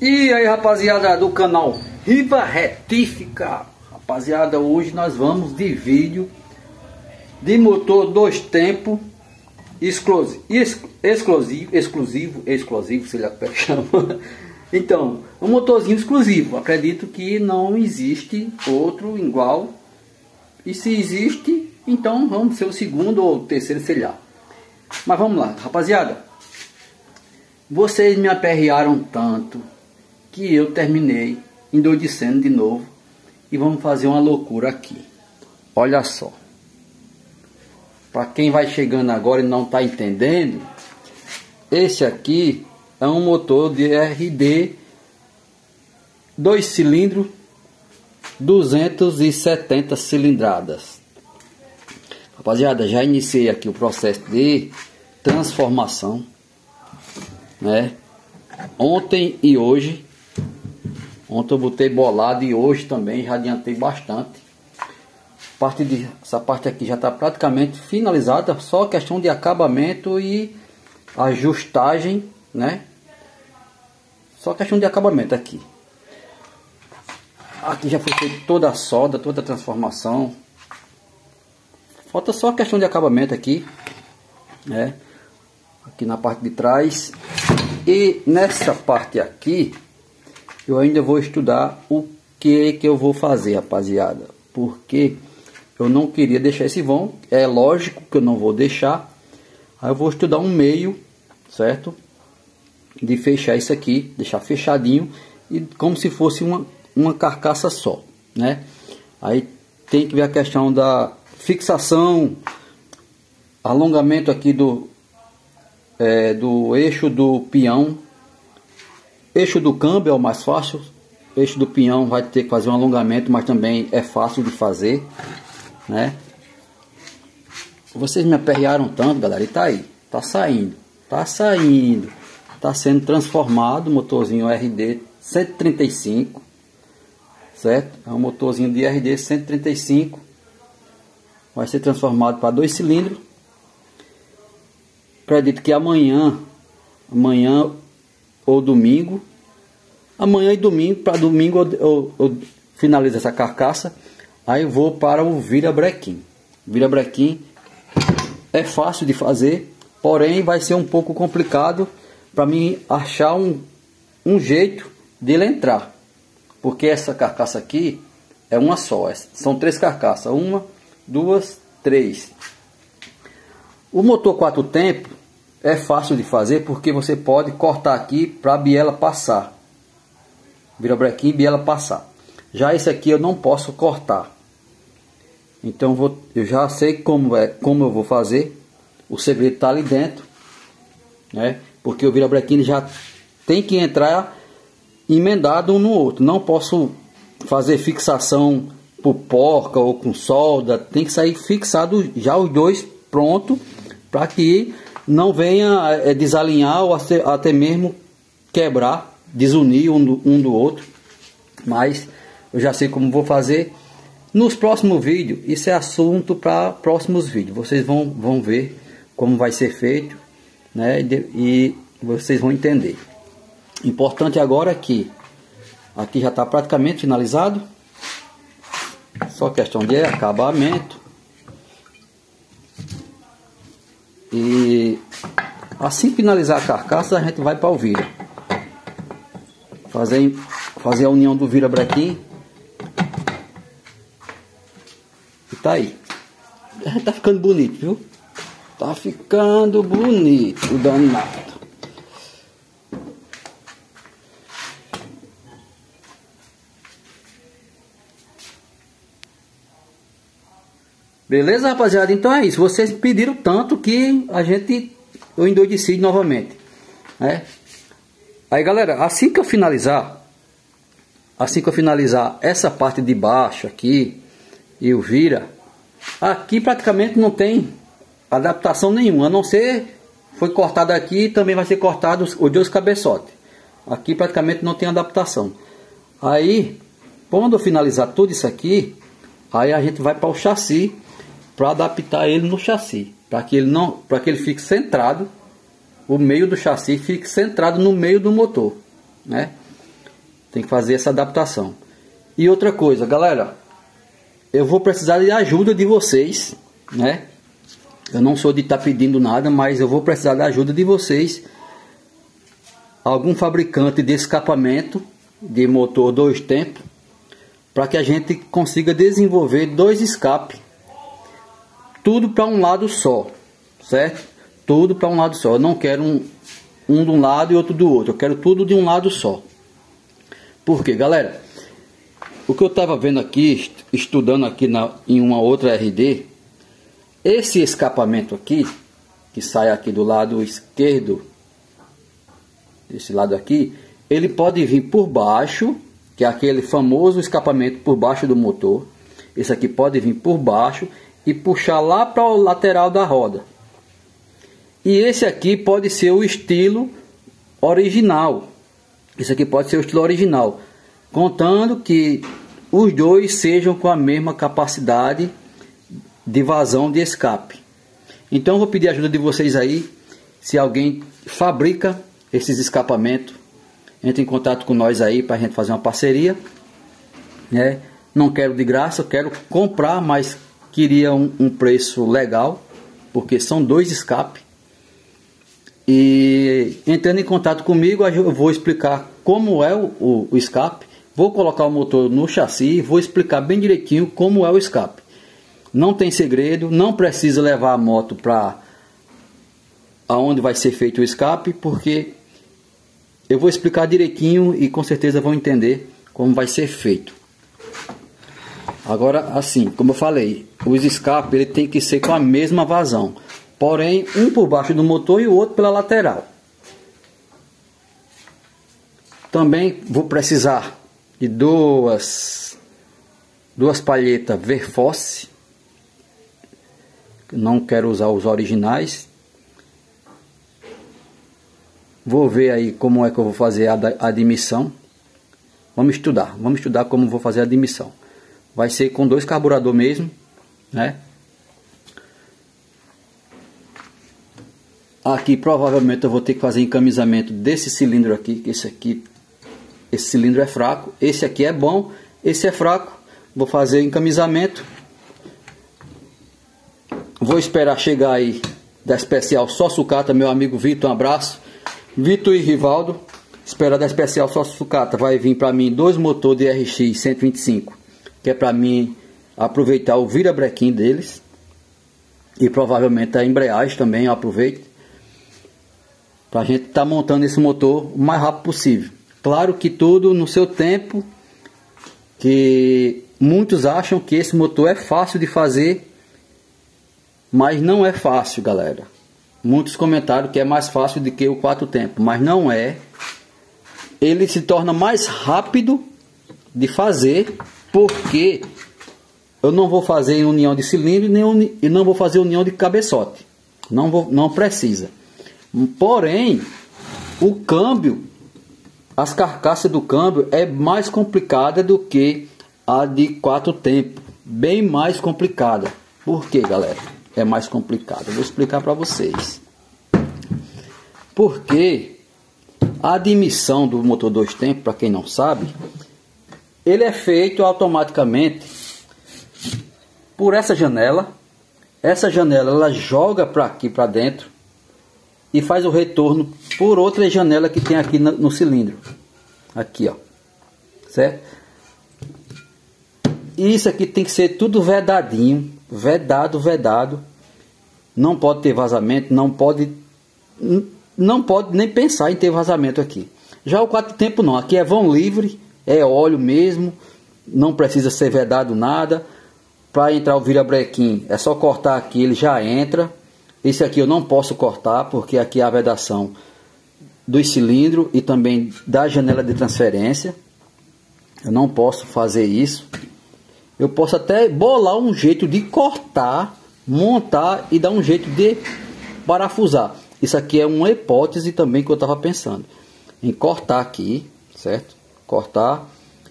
E aí rapaziada do canal Riva Retífica Rapaziada, hoje nós vamos de vídeo de motor dois tempos exclusivo, exclusivo, exclusivo, exclusivo, sei lá como é que chama. Então, um motorzinho exclusivo. Acredito que não existe outro igual. E se existe, então vamos ser o segundo ou terceiro, sei lá. Mas vamos lá, rapaziada. Vocês me aperrearam tanto que eu terminei endoidecendo de novo e vamos fazer uma loucura aqui. Olha só. Para quem vai chegando agora e não está entendendo, esse aqui é um motor de RD 2 cilindros 270 cilindradas. Rapaziada, já iniciei aqui o processo de transformação, né? Ontem e hoje. Ontem eu botei bolado e hoje também já adiantei bastante. Parte de, essa parte aqui já está praticamente finalizada, só questão de acabamento e ajustagem, né? Só questão de acabamento aqui. Aqui já foi feita toda a solda, toda a transformação. Falta só a questão de acabamento aqui, né? Aqui na parte de trás e nessa parte aqui, eu ainda vou estudar o que que eu vou fazer, rapaziada. Porque eu não queria deixar esse vão. É lógico que eu não vou deixar. Aí eu vou estudar um meio, certo? De fechar isso aqui, deixar fechadinho e como se fosse uma, uma carcaça só, né? Aí tem que ver a questão da fixação, alongamento aqui do, é, do eixo do peão. Eixo do câmbio é o mais fácil. Eixo do peão vai ter que fazer um alongamento, mas também é fácil de fazer, né? Vocês me aperrearam tanto, galera, e tá aí, tá saindo, tá saindo, tá sendo transformado, motorzinho RD 135, certo? É um motorzinho de RD 135, vai ser transformado para dois cilindros acredito que amanhã, amanhã ou domingo, amanhã e domingo, para domingo eu, eu, eu, finalizo essa carcaça, aí vou para o vira-brequim. Vira-brequim é fácil de fazer, porém vai ser um pouco complicado para mim achar um, um jeito dele entrar. Porque essa carcaça aqui é uma só, é, são três carcaças, uma, duas, três. O motor quatro tempos é fácil de fazer porque você pode cortar aqui para a biela passar. Vira brequim biela passar. Já esse aqui eu não posso cortar. Então vou, eu já sei como é, como eu vou fazer. O segredo está ali dentro, né? Porque o virabrequim já tem que entrar emendado um no outro. Não posso fazer fixação por porca ou com solda. Tem que sair fixado já os dois pronto para que não venha é, desalinhar ou até, até mesmo quebrar, desunir um do, um do outro. Mas eu já sei como vou fazer. Nos próximos vídeos, isso é assunto para próximos vídeos. Vocês vão, vão ver como vai ser feito né? e, vocês vão entender. Importante agora é que aqui já está praticamente finalizado. Só questão de acabamento. E assim finalizar a carcaça, a gente vai para o vira. Fazer, fazer a união do vira brequim. E tá aí. Tá ficando bonito, viu? Tá ficando bonito danado. Beleza, rapaziada? Então é isso. Vocês pediram tanto que a gente eu endoideci novamente, né? Aí, galera, assim que eu finalizar, assim que eu finalizar essa parte de baixo aqui e o vira, aqui praticamente não tem adaptação nenhuma, a não ser foi cortado aqui também vai ser cortado os dois cabeçotes. Aqui praticamente não tem adaptação. Aí, quando eu finalizar tudo isso aqui, aí a gente vai para o chassi para adaptar ele no chassi, para que ele não, para que ele fique centrado, o meio do chassi fique centrado no meio do motor, né? Tem que fazer essa adaptação. E outra coisa, galera, eu vou precisar de ajuda de vocês, né? Eu não sou de estar tá pedindo nada, mas eu vou precisar da ajuda de vocês. Algum fabricante de escapamento de motor dois tempos, para que a gente consiga desenvolver dois escapes, tudo para um lado só, certo? Tudo para um lado só. Eu não quero um, um de um lado e outro do outro. Eu quero tudo de um lado só. Por quê, galera? O que eu estava vendo aqui, estudando aqui na, em uma outra RD, esse escapamento aqui, que sai aqui do lado esquerdo, esse lado aqui, ele pode vir por baixo, que é aquele famoso escapamento por baixo do motor. Esse aqui pode vir por baixo e puxar lá para o lateral da roda. E esse aqui pode ser o estilo original. Esse aqui pode ser o estilo original, contando que os dois sejam com a mesma capacidade de vazão de escape. Então vou pedir ajuda de vocês aí, se alguém fabrica esses escapamentos, entre em contato com nós aí para a gente fazer uma parceria. Né? Não quero de graça, quero comprar, mas queria um, um preço legal, porque são dois escapes. E entrando em contato comigo, eu vou explicar como é o, o, o escape Vou colocar o motor no chassi e vou explicar bem direitinho como é o escape. Não tem segredo, não precisa levar a moto para aonde vai ser feito o escape, porque eu vou explicar direitinho e com certeza vão entender como vai ser feito. Agora, assim, como eu falei, os escapes ele tem que ser com a mesma vazão, porém um por baixo do motor e o outro pela lateral. Também vou precisar e duas duas palhetas Verfosse. Não quero usar os originais. Vou ver aí como é que eu vou fazer a admissão. Vamos estudar, vamos estudar como vou fazer a admissão. Vai ser com dois carburador mesmo, né? Aqui provavelmente eu vou ter que fazer encamisamento desse cilindro aqui, que esse aqui esse cilindro é fraco, esse aqui é bom, esse é fraco. Vou fazer encamisamento. Vou esperar chegar aí da especial só sucata, meu amigo Vitor, um abraço. Vitor e Rivaldo, esperar da especial só sucata. Vai vir para mim dois motores de RX 125, que é para mim aproveitar o virabrequim deles. E provavelmente a embreagem também eu aproveito. Para a gente estar tá montando esse motor o mais rápido possível. Claro que tudo no seu tempo, que muitos acham que esse motor é fácil de fazer, mas não é fácil, galera. Muitos comentaram que é mais fácil do que o quatro tempos, mas não é. Ele se torna mais rápido de fazer, porque eu não vou fazer união de cilindro nem e não vou fazer união de cabeçote. Não, vou, não precisa. Porém, o câmbio as carcaças do câmbio é mais complicada do que a de quatro tempos, bem mais complicada. Por que, galera? É mais complicada. Vou explicar para vocês. Porque a admissão do motor dois tempos, para quem não sabe, ele é feito automaticamente por essa janela. Essa janela ela joga para aqui para dentro e faz o retorno por outra janela que tem aqui no, cilindro. Aqui, ó. Certo? Isso aqui tem que ser tudo vedadinho, vedado, vedado. Não pode ter vazamento, não pode não pode nem pensar em ter vazamento aqui. Já o quatro tempo não, aqui é vão livre, é óleo mesmo, não precisa ser vedado nada. Para entrar o virabrequim, é só cortar aqui, ele já entra. Esse aqui eu não posso cortar, porque aqui é a vedação do cilindro e também da janela de transferência. Eu não posso fazer isso. Eu posso até bolar um jeito de cortar, montar e dar um jeito de parafusar. Isso aqui é uma hipótese também que eu estava pensando. Em cortar aqui, certo? Cortar,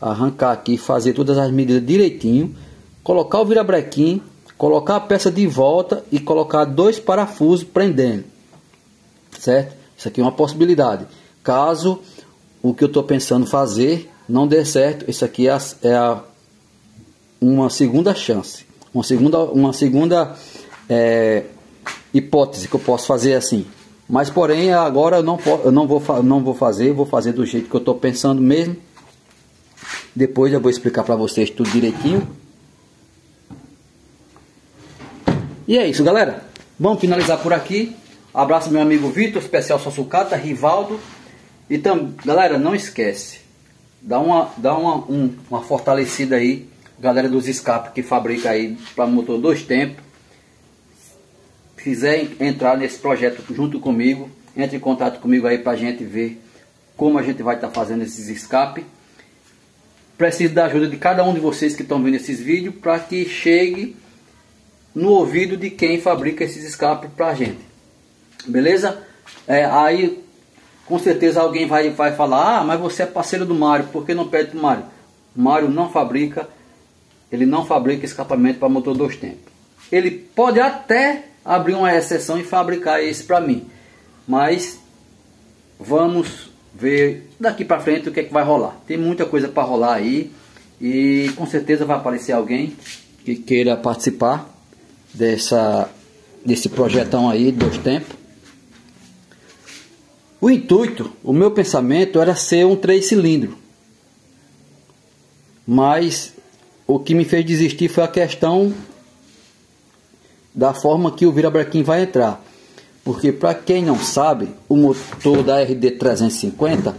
arrancar aqui, fazer todas as medidas direitinho, colocar o virabrequim colocar a peça de volta e colocar dois parafusos prendendo, certo? Isso aqui é uma possibilidade. Caso o que eu estou pensando fazer não der certo, isso aqui é, a, é a, uma segunda chance, uma segunda, uma segunda é, hipótese que eu posso fazer assim. Mas porém agora eu não, eu não, vou, não vou fazer, vou fazer do jeito que eu estou pensando mesmo. Depois eu vou explicar para vocês tudo direitinho. E é isso, galera. Vamos finalizar por aqui. Abraço meu amigo Vitor, especial só sucata, Rivaldo. E tam, galera, não esquece. Dá uma, dá uma, um, uma fortalecida aí. Galera dos escapes que fabrica aí para motor dois tempos quiser entrar nesse projeto junto comigo, entre em contato comigo aí para a gente ver como a gente vai estar tá fazendo esses escape. Preciso da ajuda de cada um de vocês que estão vendo esses vídeos para que chegue no ouvido de quem fabrica esses escapes para a gente. Beleza? É, aí com certeza alguém vai, vai falar, ah, mas você é parceiro do Mário, por que não pede para o Mário? Mário não fabrica, ele não fabrica escapamento para motor dois tempos. Ele pode até abrir uma exceção e fabricar esse para mim. Mas vamos ver daqui para frente o que é que vai rolar. Tem muita coisa para rolar aí e com certeza vai aparecer alguém que queira participar dessa desse projetão aí dois tempos. O intuito, o meu pensamento era ser um três cilindros. Mas o que me fez desistir foi a questão da forma que o virabrequim vai entrar. Porque para quem não sabe, o motor da RD350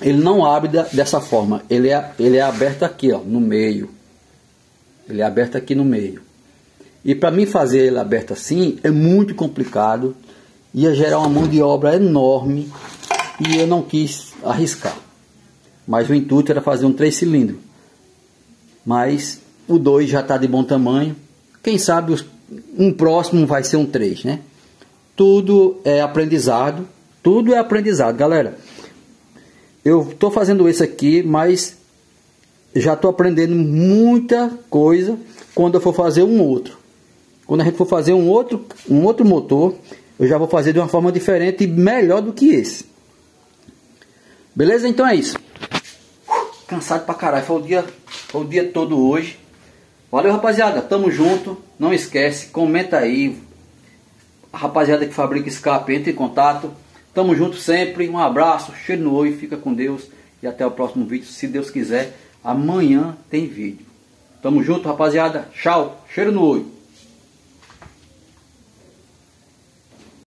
ele não abre da, dessa forma. Ele é, ele é aberto aqui, ó, no meio. Ele é aberto aqui no meio. E para mim fazer ele aberto assim é muito complicado. Ia gerar uma mão de obra enorme e eu não quis arriscar. Mas o intuito era fazer um três cilindros. Mas o 2 já está de bom tamanho. Quem sabe os um próximo vai ser um 3, né? Tudo é aprendizado, tudo é aprendizado, galera. Eu estou fazendo isso aqui, mas já estou aprendendo muita coisa quando eu for fazer um outro. Quando a gente for fazer um outro, um outro motor, eu já vou fazer de uma forma diferente e melhor do que esse. Beleza? Então é isso. Cansado pra caralho. Foi o dia, foi o dia todo hoje. Valeu, rapaziada. Tamo junto. Não esquece, comenta aí. A rapaziada que fabrica escape, entre em contato. Tamo junto sempre. Um abraço, cheiro no olho, fica com Deus. E até o próximo vídeo, se Deus quiser. Amanhã tem vídeo. Tamo junto, rapaziada. Tchau, cheiro no olho.